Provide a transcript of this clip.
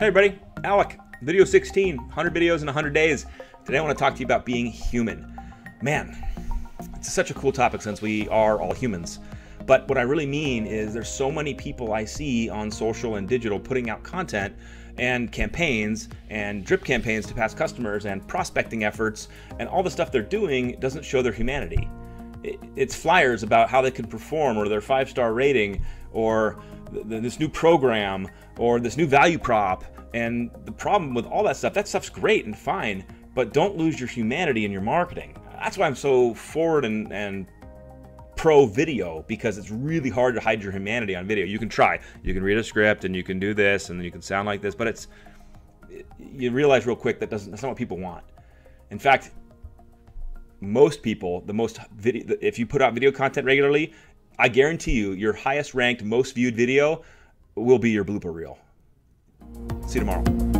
Hey everybody, Alec, video 16, 100 videos in 100 days. Today I want to talk to you about being human. Man, it's such a cool topic since we are all humans. But what I really mean is there's so many people I see on social and digital putting out content and campaigns and drip campaigns to past customers and prospecting efforts and all the stuff they're doing doesn't show their humanity. It's flyers about how they can perform or their five star rating or this new program or this new value prop. And the problem with all that stuff, that stuff's great and fine, but don't lose your humanity in your marketing. That's why I'm so forward and, and pro video because it's really hard to hide your humanity on video. You can try, you can read a script and you can do this and you can sound like this, but it's you realize real quick that doesn't that's not what people want. In fact, most people, the most video, if you put out video content regularly, I guarantee you, your highest ranked, most viewed video will be your blooper reel. See you tomorrow.